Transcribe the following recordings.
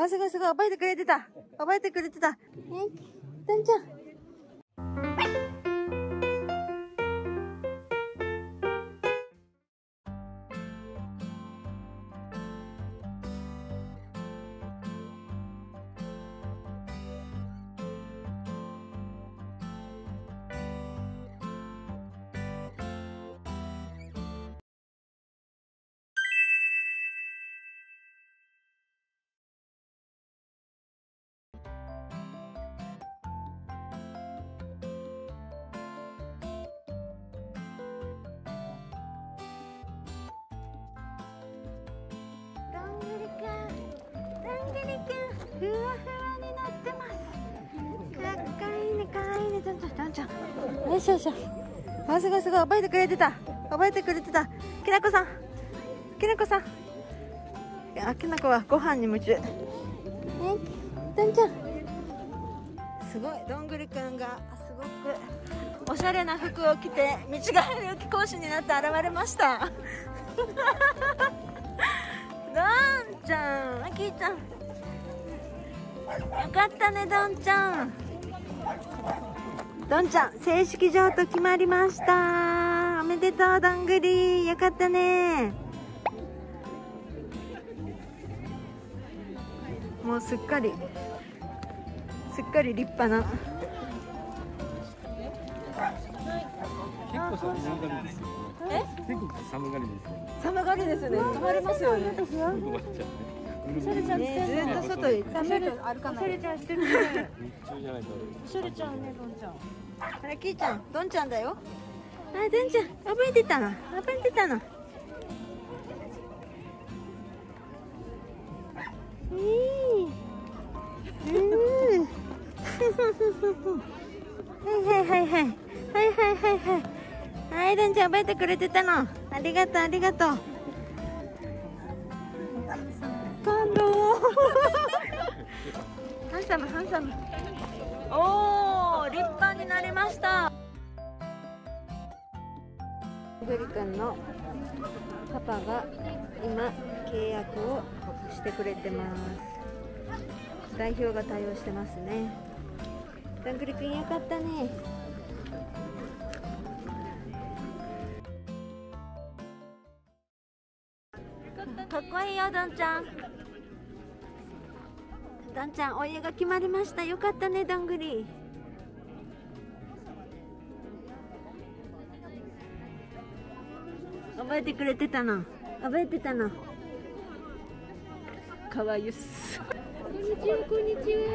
あ、すごいすごい。覚えてくれてた。覚えてくれてた。え、ダンちゃん。どんぐりくん、ふわふわになってます。かっこいいね、かわいいね、どんちゃん、どんちゃん。よいしょよいしょ。あ、すごいすごい、覚えてくれてた。覚えてくれてた。きなこさん、きなこさん。いや、きなこはご飯に夢中。え、どんちゃん。すごい、どんぐりくんが、すごく。おしゃれな服を着て、道が冬木講師になって現れました。どんちゃん、あきーちゃん。よかったね、どんちゃん。どんちゃん、正式譲渡決まりました。おめでとう、どんぐり。よかったね。もうすっかり。すっかり立派な。結構寒がりですよ。え、結構寒がりですよ。寒がりですね。止まりますよね。終わっちゃれちゃん、ね、ずっと外行って。おしゃれ歩かない。おしゃれちゃんしてるね。日中じゃないと。おしゃれちゃんね、どんちゃん。あれ、きーちゃん、どんちゃんだよ。あ、どんちゃん、覚えてたの。覚えてたの。いい。うん。はいはいはいはい。はいはいはいはい。はい、どんちゃん覚えてくれてたの。ありがとう、ありがとう。サム、ハンサム。おお、立派になりました。グリ君のパパが今契約をしてくれてます。代表が対応してますね。どんぐりくんよかったね。かっこいいよ、どんちゃん。どんちゃん、お家が決まりました。よかったね、どんぐり。覚えてくれてたの？覚えてたの？かわいいっす。こんにちは、こんにちは。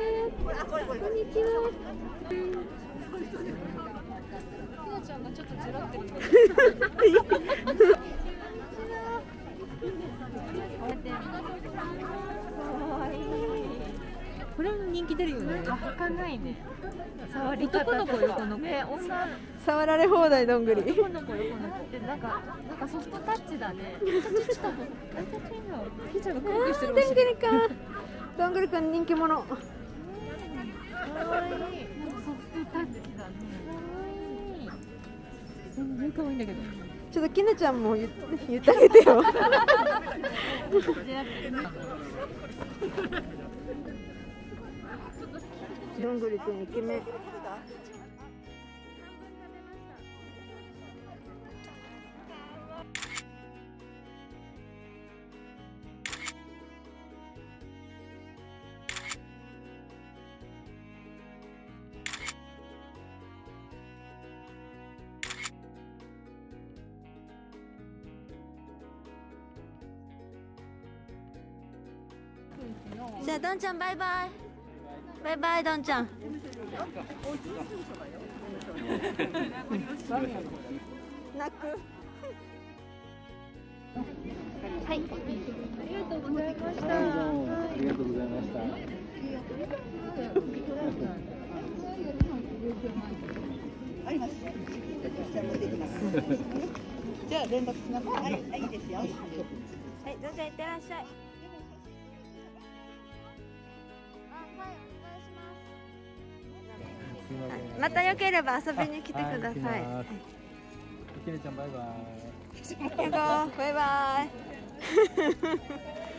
こんにちは。ひなちゃんがちょっとずらってる。これも人気出るよね。ないね。触り男の子よこの子ね、女触られ放題どんぐり。男の子よこの子ってなんかなんかソフトタッチだね。ちょっとひーちゃんがクリックしてるどんぐりか。どんぐりくん人気者。可愛い。なんかソフトタッチだね。全然可愛いんだけど。ちょっときなちゃんも言言ってあげてよ。どんぐりくんイケメン。じゃあどんちゃんバイバイ。バイバイどんちゃん。泣く。はい。ありがとうございました。ありがとうございました。あります。じゃあ持ってきます。じゃあ連絡します。はい、はい、いいですよ。はい、どんちゃんいってらっしゃい。すみません。またよければ遊びに来てください。はいきれちゃんバイバイ。行こうバイバイ。